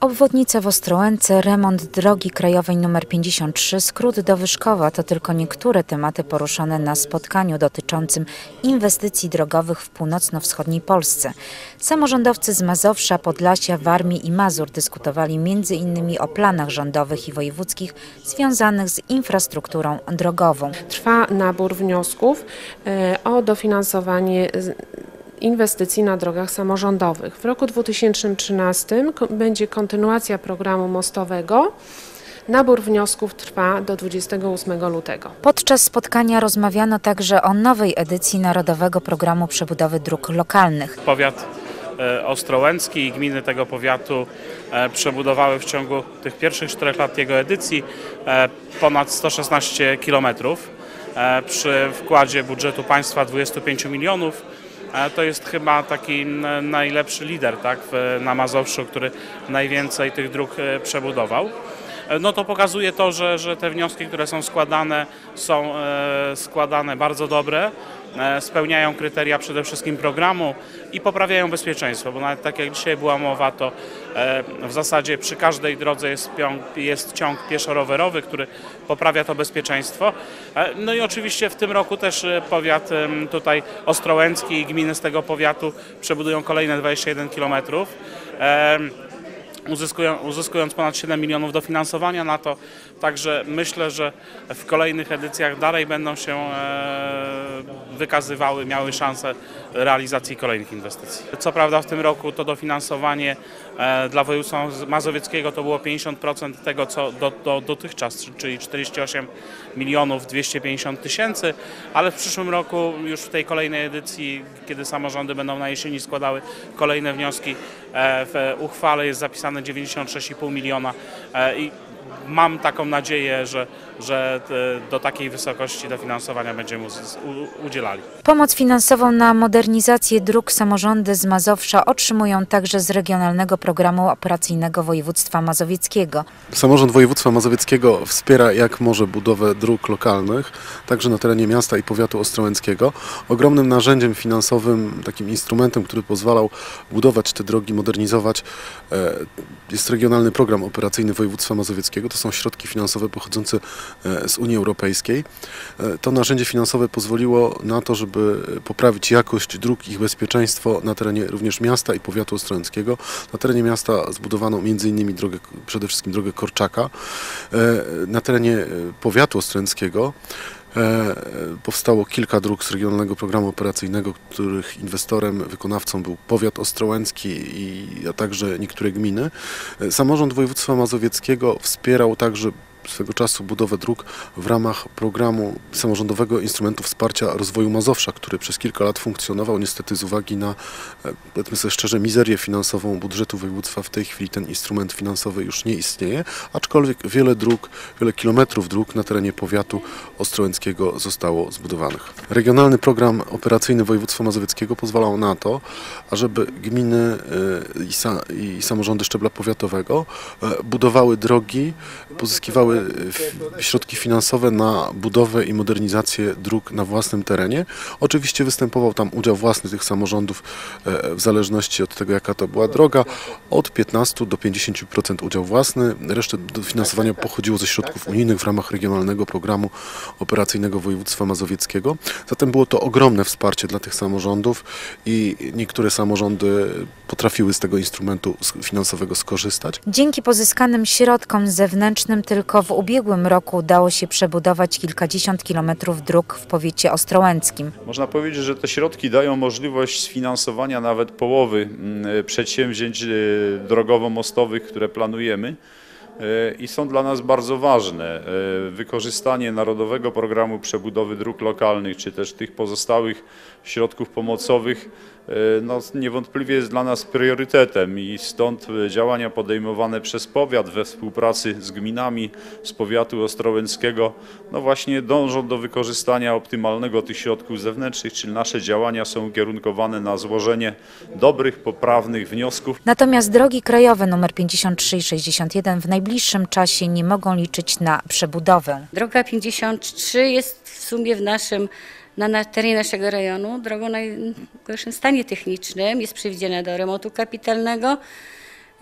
Obwodnica w Ostrołęce, remont drogi krajowej nr 53, skrót do Wyszkowa to tylko niektóre tematy poruszone na spotkaniu dotyczącym inwestycji drogowych w północno-wschodniej Polsce. Samorządowcy z Mazowsza, Podlasia, Warmii i Mazur dyskutowali m.in. o planach rządowych i wojewódzkich związanych z infrastrukturą drogową. Trwa nabór wniosków e, o dofinansowanie inwestycji na drogach samorządowych. W roku 2013 ko- będzie kontynuacja programu mostowego. Nabór wniosków trwa do 28 lutego. Podczas spotkania rozmawiano także o nowej edycji Narodowego Programu Przebudowy Dróg Lokalnych. Powiat e, ostrołęcki i gminy tego powiatu e, przebudowały w ciągu tych pierwszych czterech lat jego edycji e, ponad 116 kilometrów przy wkładzie budżetu państwa 25 milionów. To jest chyba taki najlepszy lider tak, na Mazowszu, który najwięcej tych dróg e, przebudował. E, No to pokazuje to, że, że te wnioski, które są składane, są e, składane bardzo dobre, spełniają kryteria przede wszystkim programu i poprawiają bezpieczeństwo, bo nawet tak jak dzisiaj była mowa, to e, w zasadzie przy każdej drodze jest, pią- jest ciąg pieszo-rowerowy, który poprawia to bezpieczeństwo. E, No i oczywiście w tym roku też e, powiat tutaj ostrołęcki i gminy z tego powiatu przebudują kolejne 21 kilometrów. Uzyskując ponad 7 milionów dofinansowania na to. Także myślę, że w kolejnych edycjach dalej będą się e, wykazywały, miały szansę realizacji kolejnych inwestycji. Co prawda w tym roku to dofinansowanie e, dla województwa mazowieckiego to było 50% tego, co do, do, dotychczas, czyli 48 milionów 250 tysięcy, ale w przyszłym roku już w tej kolejnej edycji, kiedy samorządy będą na jesieni składały kolejne wnioski, e, w uchwale jest zapisane 96,5 miliona e, i mam taką nadzieję, że, że e, do takiej wysokości dofinansowania będziemy udzielali. Pomoc finansową na modernizację dróg samorządy z Mazowsza otrzymują także z Regionalnego Programu Operacyjnego Województwa Mazowieckiego. Samorząd województwa mazowieckiego wspiera jak może budowę dróg lokalnych, także na terenie miasta i powiatu ostrołęckiego. Ogromnym narzędziem finansowym, takim instrumentem, który pozwalał budować te drogi, modernizować, e, jest Regionalny Program Operacyjny Województwa Mazowieckiego. To są środki finansowe pochodzące e, z Unii Europejskiej. E, To narzędzie finansowe pozwoliło na to, żeby poprawić jakość dróg, ich bezpieczeństwo na terenie również miasta i powiatu ostrołęckiego. Na terenie miasta zbudowano m.in. drogę, przede wszystkim drogę Korczaka. E, Na terenie e, powiatu ostrołęckiego e, powstało kilka dróg z Regionalnego Programu Operacyjnego, których inwestorem, wykonawcą był powiat ostrołęcki, i, a także niektóre gminy. E, Samorząd województwa mazowieckiego wspierał także swego czasu budowę dróg w ramach programu samorządowego instrumentu wsparcia rozwoju Mazowsza, który przez kilka lat funkcjonował. Niestety z uwagi na, e, powiedzmy sobie szczerze, mizerię finansową budżetu województwa w tej chwili ten instrument finansowy już nie istnieje, aczkolwiek wiele dróg, wiele kilometrów dróg na terenie powiatu ostrołęckiego zostało zbudowanych. Regionalny program operacyjny województwa mazowieckiego pozwalał na to, ażeby gminy e, i, i samorządy szczebla powiatowego e, budowały drogi, pozyskiwały środki finansowe na budowę i modernizację dróg na własnym terenie. Oczywiście występował tam udział własny tych samorządów e, w zależności od tego, jaka to była droga, od 15 do 50% udział własny. Resztę dofinansowania pochodziło ze środków unijnych w ramach Regionalnego Programu Operacyjnego Województwa Mazowieckiego. Zatem było to ogromne wsparcie dla tych samorządów i niektóre samorządy potrafiły z tego instrumentu finansowego skorzystać. Dzięki pozyskanym środkom zewnętrznym tylko w ubiegłym roku udało się przebudować kilkadziesiąt kilometrów dróg w powiecie ostrołęckim. Można powiedzieć, że te środki dają możliwość sfinansowania nawet połowy mm, przedsięwzięć e, drogowo-mostowych, które planujemy i są dla nas bardzo ważne. E, Wykorzystanie Narodowego Programu Przebudowy Dróg Lokalnych, czy też tych pozostałych środków pomocowych, e, no, niewątpliwie jest dla nas priorytetem i stąd e, działania podejmowane przez powiat we współpracy z gminami z powiatu ostrołęckiego, no właśnie dążą do wykorzystania optymalnego tych środków zewnętrznych, czyli nasze działania są ukierunkowane na złożenie dobrych, poprawnych wniosków Natomiast drogi krajowe nr 53 i 61 w najbliższym czasie nie mogą liczyć na przebudowę. Droga 53 jest w sumie w naszym, na, na terenie naszego rejonu drogą najgorszym stanie technicznym. Jest przewidziana do remontu kapitalnego.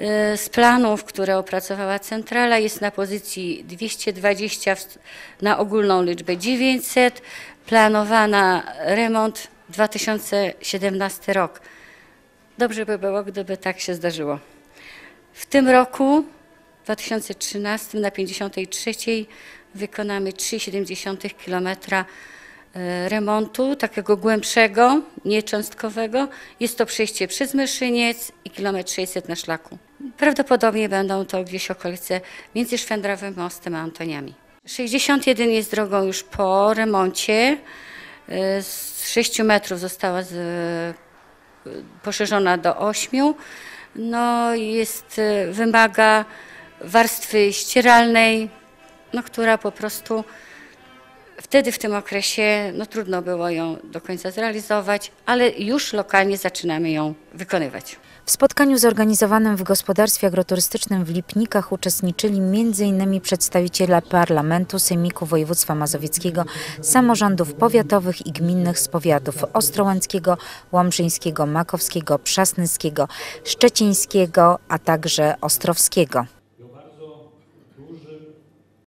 Y, Z planów, które opracowała centrala, jest na pozycji 220 w- na ogólną liczbę 900. Planowana remont 2017 rok. Dobrze by było, gdyby tak się zdarzyło. W tym roku, 2013, na 53 wykonamy 3,7 km e, remontu, takiego głębszego, niecząstkowego. Jest to przejście przez Myszyniec i kilometr 600 na szlaku. Prawdopodobnie będą to gdzieś okolice między Szwędrawym Mostem a Antoniami. 61 jest drogą już po remoncie. E, Z 6 metrów została z, poszerzona do 8. No, jest, e, wymaga warstwy ścieralnej, no, która po prostu wtedy w tym okresie no, trudno było ją do końca zrealizować, ale już lokalnie zaczynamy ją wykonywać. W spotkaniu zorganizowanym w gospodarstwie agroturystycznym w Lipnikach uczestniczyli m.in. przedstawiciele Parlamentu Sejmiku Województwa Mazowieckiego, samorządów powiatowych i gminnych z powiatów ostrołęckiego, łomżyńskiego, makowskiego, przasnyskiego, szczecińskiego, a także ostrowskiego.